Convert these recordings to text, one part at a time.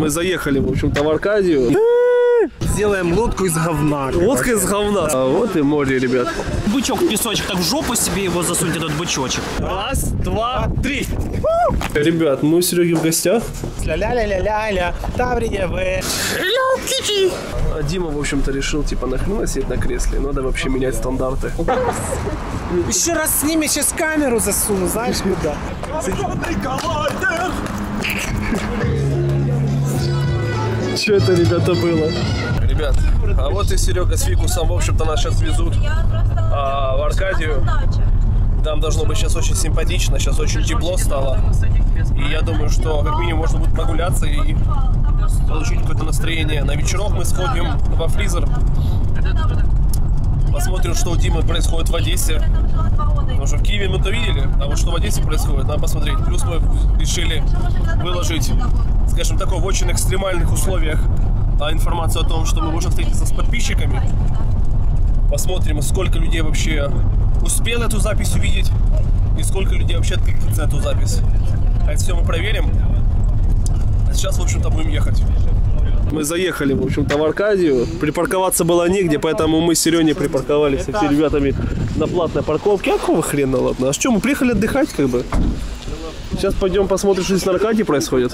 Мы заехали, в общем-то, в Аркадию. Сделаем лодку из говна. Лодка из говна. А вот и море, ребят. Бычок песочек, так в жопу себе его засуньте, этот бычочек. Раз, два, три. Ребят, мы у Сереги в гостях. Ля-ля-ля-ля-ля, Тавриевы. А Дима, в общем-то, решил, типа, нахрена сидеть на кресле. Надо вообще менять стандарты. Еще раз с ними сейчас камеру засуну, знаешь куда? Что это, ребята, было? Ребят, а вот и Серега с Фикусом, в общем-то, нас сейчас везут а, в Аркадию. Там должно быть сейчас очень симпатично, сейчас очень тепло стало. И я думаю, что как минимум можно будет прогуляться и получить какое-то настроение. На вечерок мы сходим во фризер. Посмотрим, что у Димы происходит в Одессе. Потому что в Киеве мы то видели, а вот что в Одессе происходит, надо посмотреть. Плюс мы решили выложить, скажем так, в очень экстремальных условиях а, информацию о том, что мы можем встретиться с подписчиками. Посмотрим, сколько людей вообще успел эту запись увидеть и сколько людей вообще откликнется эту запись. А это все мы проверим. А сейчас, в общем-то, будем ехать. Мы заехали, в общем-то, в Аркадию. Припарковаться было негде, поэтому мы с Сереней припарковались со всеми ребятами на платной парковке. А какого хрена, ладно? А что, мы приехали отдыхать, как бы? Сейчас пойдем посмотрим, что здесь на Аркадии происходит.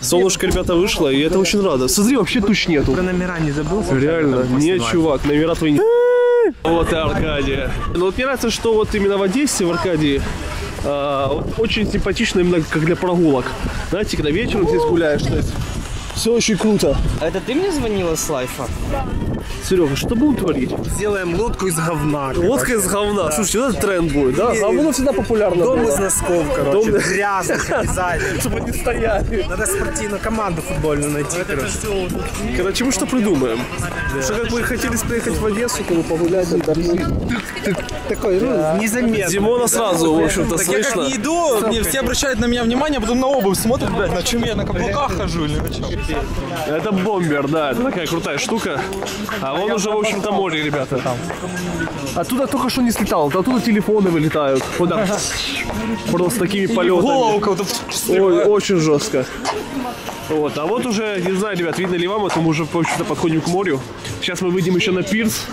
Солнышко, ребята, вышло, и это очень рада. Смотри, вообще туч нету. Про номера не забыл? Реально, нет, чувак, номера твои не... Вот и Аркадия. Ну вот мне нравится, что вот именно в Одессе, в Аркадии, а, вот очень симпатично именно как для прогулок. Знаете, когда вечером здесь гуляешь, то есть все очень круто. А это ты мне звонила с лайфа? Серега, что будем творить? Сделаем лодку из говна. Лодка из говна. Слушайте, это тренд будет, да? Говно всегда популярно Дом было. из носков, короче. Дом- Грязных обязательно. Чтобы они стояли. Надо спортивную команду футбольную найти, короче. Короче, мы что придумаем? Что как бы хотели приехать в Одессу, как бы погулять, отдохнуть. Такой, ну, незаметно. Димона сразу, в общем-то, Так я как слышно. не иду, мне все обращают на меня внимание, а потом на обувь смотрят, блядь, на чем я на каблуках хожу или на чем. Это бомбер, да, это такая крутая штука. А он уже, в общем-то, море, ребята. Оттуда только что не слетал, оттуда телефоны вылетают. Вот так. Просто такими полетами. Ой, очень жестко. Вот, а вот уже, не знаю, ребят, видно ли вам, это мы уже, в общем-то, подходим к морю. Сейчас мы выйдем еще на пирс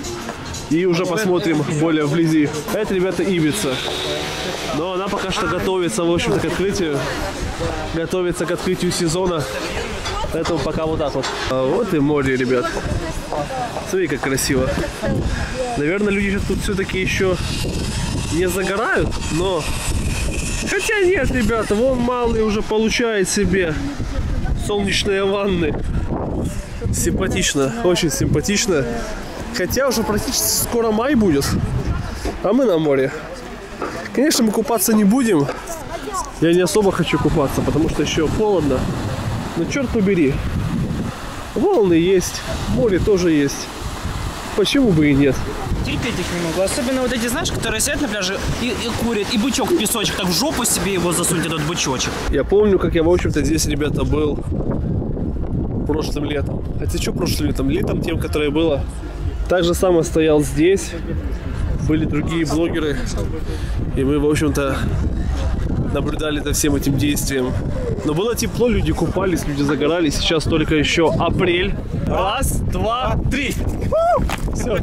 и уже посмотрим более вблизи. Это, ребята, Ибица. Но она пока что готовится, в общем-то, к открытию. Готовится к открытию сезона. Поэтому пока вот так вот. А вот и море, ребят. Смотри, как красиво. Наверное, люди сейчас тут все-таки еще не загорают, но... Хотя нет, ребята, вон малый уже получает себе солнечные ванны. Симпатично, очень симпатично. Хотя уже практически скоро май будет, а мы на море. Конечно, мы купаться не будем. Я не особо хочу купаться, потому что еще холодно. Но черт побери. Волны есть, море тоже есть. Почему бы и нет? Терпеть их не могу. Особенно вот эти, знаешь, которые сидят на пляже и, и курят, и бычок песочек, так в жопу себе его засуньте, этот бычочек. Я помню, как я, в общем-то, здесь, ребята, был прошлым летом. Хотя что прошлым летом? Летом тем, которое было. Так же самое стоял здесь. Были другие блогеры. И мы, в общем-то, наблюдали за всем этим действием. Но было тепло, люди купались, люди загорали. Сейчас только еще апрель. Раз, два, три. Все.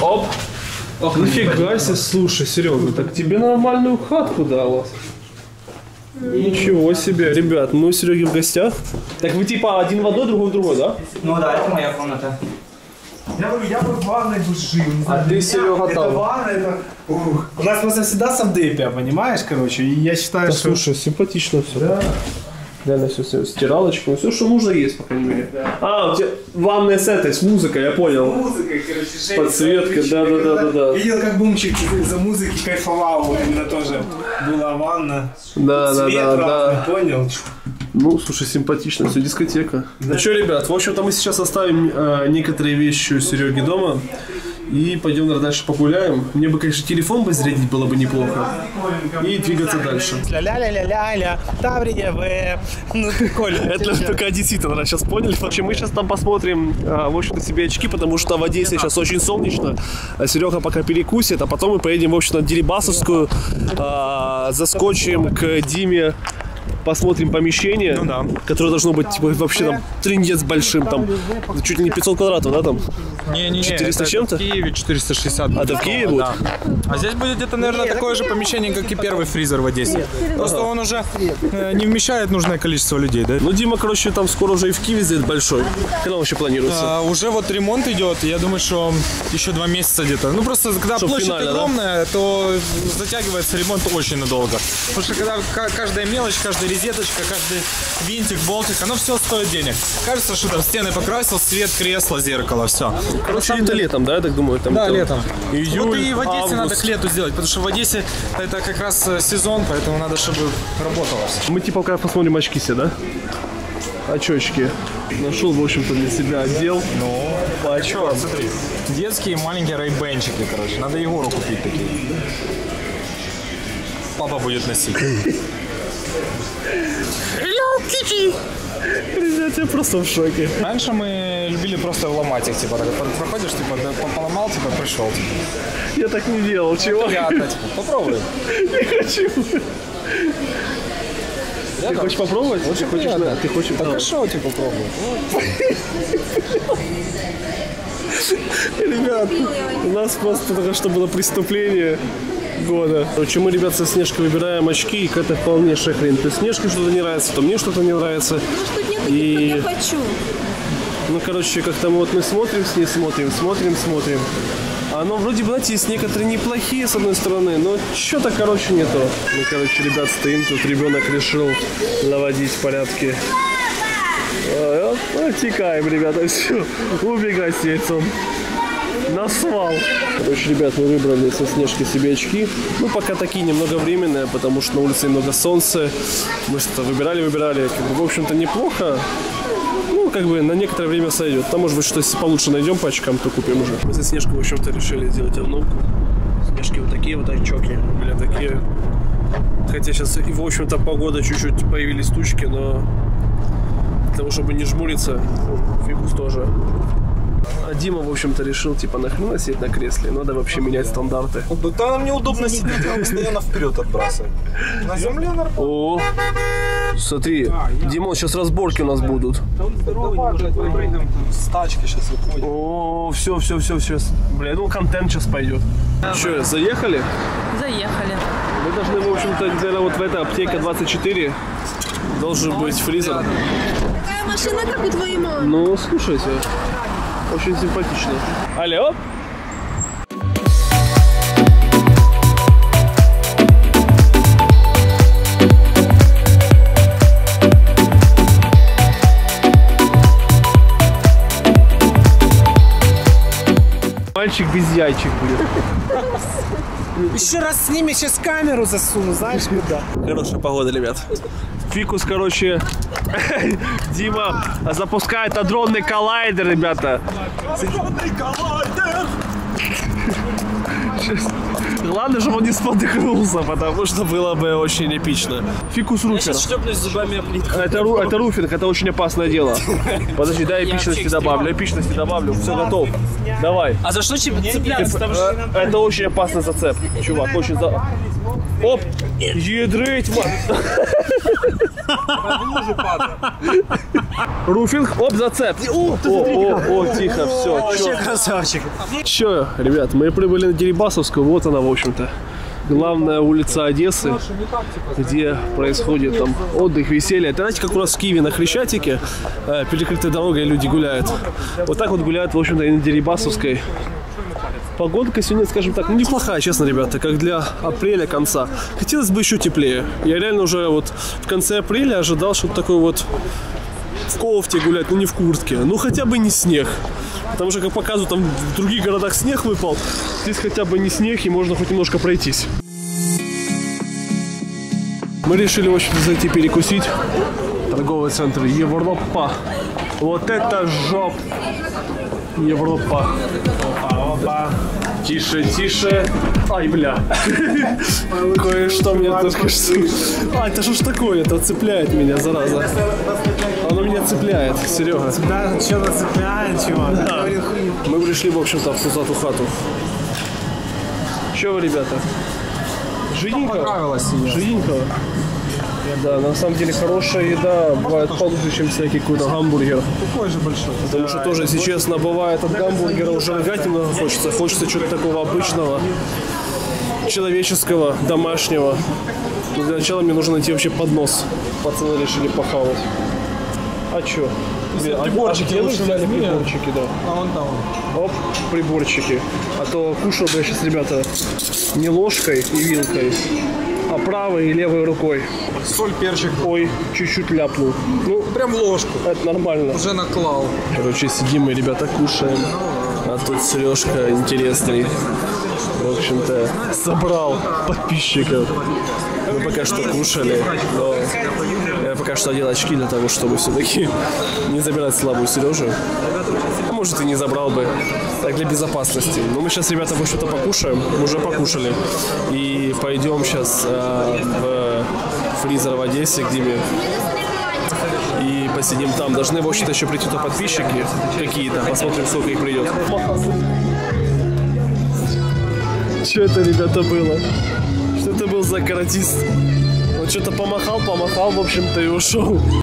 Оп. Нифига себе, слушай, Серега, так тебе нормальную хатку дала. Ничего себе, ребят, мы у Сереги в гостях. Так вы типа один в одной, другой в другой, да? Ну да, это моя комната. Я бы, я бы в ванной бы жил. А ты, Серега, это там? ванна, это... Ух. У нас просто всегда савдепия, понимаешь, короче, и я считаю, Да, что... слушай, симпатично все. Да. Реально все, все, стиралочка, все, что нужно есть, по крайней мере. А, у тебя ванная с этой, с музыкой, я понял. Музыкой, короче, Женя, Подсветка, короче, да-да-да-да-да. Видел, как Бумчик за музыки кайфовал, вот именно тоже была ванна. Да, да, да, да. понял? Ну, слушай, симпатично, все, дискотека. Ну что, ребят, в общем-то мы сейчас оставим э, некоторые вещи у Сереги дома. И пойдем наверное, дальше погуляем. Мне бы, конечно, телефон бы зарядить было бы неплохо. И двигаться дальше. Ля-ля-ля-ля-ля, Таврия, В. Ну, прикольно. Это только одесситы, наверное, сейчас поняли. В общем, мы сейчас там посмотрим, а, в общем-то, себе очки, потому что в Одессе сейчас очень солнечно. А Серега пока перекусит, а потом мы поедем, в общем, на Дерибасовскую, а, заскочим к Диме, посмотрим помещение, Ну да. которое должно быть типа, вообще там трындец большим, там чуть ли не 500 квадратов, да, там? Не-не-не, 400 это- с чем-то? это В Киеве 460. А, это в Киеве будет? А здесь будет где-то, наверное, такое же помещение, как и первый фризер в Одессе. Просто он уже э, не вмещает нужное количество людей, да? Ну, Дима, короче, там скоро уже и в Киеве сделает большой. Когда вообще планируется? А, уже вот ремонт идет, я думаю, что еще два месяца где-то. Ну просто когда Чтоб площадь финально, да? огромная, то затягивается ремонт очень надолго. Потому что когда ка- каждая мелочь, каждая резеточка, каждый винтик, болтик, оно все стоит денег. Кажется, что там стены покрасил, свет, кресло, зеркало, все. Короче, это летом, да, я так думаю? Там, Да, там летом. Июль, вот и в Одессе август. надо к лету сделать, потому что в Одессе это как раз э, сезон, поэтому надо, чтобы работало. Мы типа пока посмотрим очки себе, да? Очечки. Нашел, в общем-то, для себя отдел. Ну, По а что, смотри, детские маленькие рейбенчики, короче, надо Егору купить такие. Папа будет носить. Ребят, я просто в шоке. Раньше мы любили просто ломать их, типа, так проходишь, типа, да, по- поломал, типа, пришел. Типа. Я так не делал, чего? Приятно, типа, попробуй. Не хочу. Ты хочешь попробовать? Ты хочешь, на- ты хочешь? Так давай. а типа, попробуй? Ребят, у нас просто только что было преступление года. Короче, мы, ребят, со Снежкой выбираем очки, и какая-то полнейшая хрень. То Снежке что-то не нравится, то мне что-то не нравится. Может, тут нет И- я хочу. Ну, короче, как-то мы вот мы смотрим с ней, смотрим, смотрим, смотрим. Оно вроде бы, знаете, есть некоторые неплохие, с одной стороны, но что-то, короче, не то. Ну, короче, ребят, стоим, тут ребенок решил наводить порядки. А, вот, Текаем, ребята, все, убегать с яйцом. На свал. Короче, ребят, мы выбрали со Снежки себе очки. Ну, пока такие немного временные, потому что на улице немного солнца. Мы что-то выбирали, выбирали. Как бы, в общем-то, неплохо. Ну, как бы на некоторое время сойдет. Там, может быть, что если получше найдем по очкам, то купим уже. Мы со Снежкой, в общем-то, решили сделать обновку. Снежки вот такие вот очоки. Были такие. Хотя сейчас и, в общем-то, погода чуть-чуть появились тучки, но для того, чтобы не жмуриться, фикус тоже. А Дима, в общем-то, решил, типа, нахрена сидеть на кресле. Надо вообще менять стандарты. Да там неудобно сидеть, его постоянно вперед отбрасывать. На земле нормально. О, смотри, Димон, сейчас разборки у нас будут. С тачки сейчас выходит. О, все, все, все, все. Бля, ну контент сейчас пойдет. Че, заехали? Заехали. Мы должны, в общем-то, наверное, вот в этой аптеке 24 должен быть фризер. Такая машина, как у твоей мамы. Ну, слушайте, очень симпатично. Алло? Мальчик без яйчик будет. Еще раз с ними сейчас камеру засуну, знаешь куда? Хорошая погода, ребят. Фикус, короче, Дима запускает адронный коллайдер, ребята. Сейчас. Главное, чтобы он не спотыкнулся, потому что было бы очень эпично. Фикус руфер. Зубами плитку. Это, ру- это руфинг, это очень опасное дело. Подожди, дай эпичности добавлю, эпичности добавлю, все готов. Давай. А за что тебе цепляться? Там же- Э, Это очень опасный зацеп, чувак, очень за... Оп! Руфинг, оп, зацеп. О, о, о, тихо, все. Вообще красавчик. Че, ребят, мы прибыли на Дерибасовскую, вот она, в общем-то. Главная улица Одессы, где происходит там отдых, веселье. Это знаете, как у нас в Киеве на Хрещатике, э, перекрытая дорога, и люди гуляют. Вот так вот гуляют, в общем-то, и на Дерибасовской. Погодка сегодня, скажем так, ну неплохая, честно, ребята, как для апреля конца. Хотелось бы еще теплее. Я реально уже вот в конце апреля ожидал что-то такое вот в кофте гулять, ну не в куртке. Ну хотя бы не снег. Потому что, как показывают, там в других городах снег выпал. Здесь хотя бы не снег, и можно хоть немножко пройтись. Мы решили, в общем зайти перекусить. Торговый центр Европа. Вот это жоп! Европа. Опа. Тише, тише. Ай, бля. Кое-что мне только что... А, это что ж такое? Это цепляет меня, зараза. Оно меня цепляет, Серега. Да, что-то цепляет, чувак. Да. Мы пришли, в общем-то, в пузатую хату. Че вы, ребята? Жиденько? Понравилось себе. Да, на самом деле хорошая еда бывает получше, чем всякий какой-то гамбургер. Такой же большой. Потому что тоже, если честно, бывает от гамбургера уже рыгать немного хочется. Хочется чего-то такого обычного, человеческого, домашнего. Но для начала мне нужно найти вообще поднос. Пацаны решили похавать. А чё? А- приборчики а лучше взяли возьми. приборчики, да. А вон там. Оп, приборчики. А то кушал бы я сейчас, ребята, не ложкой и вилкой, а правой и левой рукой. Соль, перчик. Ой, чуть-чуть ляпнул. Ну, Прям ложку. это нормально. Уже наклал. Короче, сидим мы, ребята, кушаем. А тут Сережка интересный. В общем-то, собрал подписчиков. Мы пока что кушали, но я пока что одел очки для того, чтобы все-таки не забирать слабую Сережу. А может и не забрал бы. Так, для безопасности. Но мы сейчас, ребята, в общем-то покушаем. Мы уже покушали. И пойдем сейчас в фризер в Одессе, где мы и посидим там. Должны, в общем-то, еще прийти туда подписчики какие-то. Посмотрим, сколько их придет. Что это, ребята, было? Что это был за каратист? Он что-то помахал, помахал, в общем-то, и ушел.